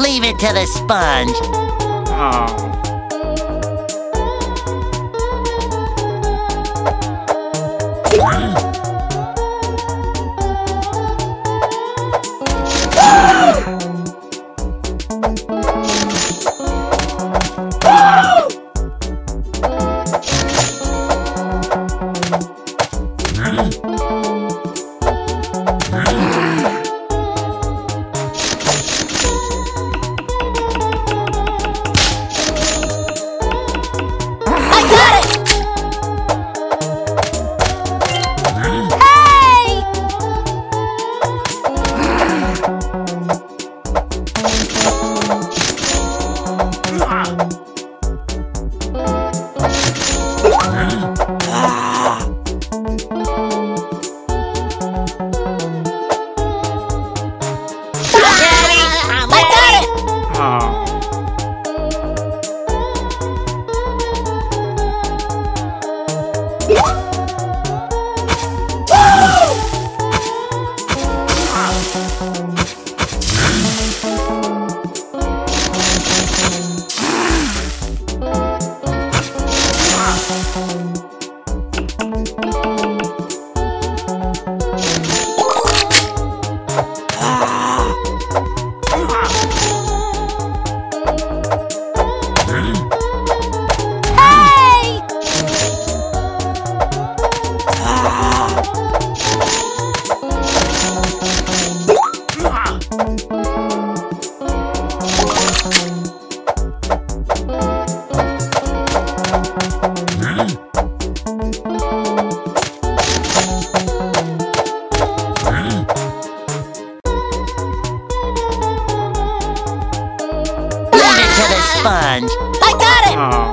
leave it to the sponge. Oh. sponge. I got it!